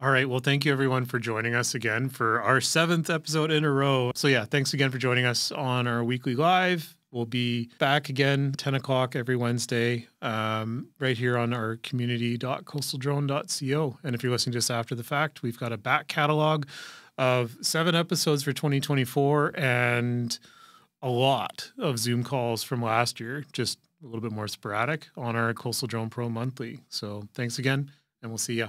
all right. Well, thank you everyone for joining us again for our seventh episode in a row. So, yeah, thanks again for joining us on our weekly live. We'll be back again 10 o'clock every Wednesday, um, right here on our community.coastaldrone.co. And if you're listening just after the fact, we've got a back catalog of seven episodes for 2024 and a lot of Zoom calls from last year, just a little bit more sporadic on our Coastal Drone Pro monthly. So, thanks again, and we'll see ya.